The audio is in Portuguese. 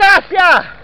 Cássia!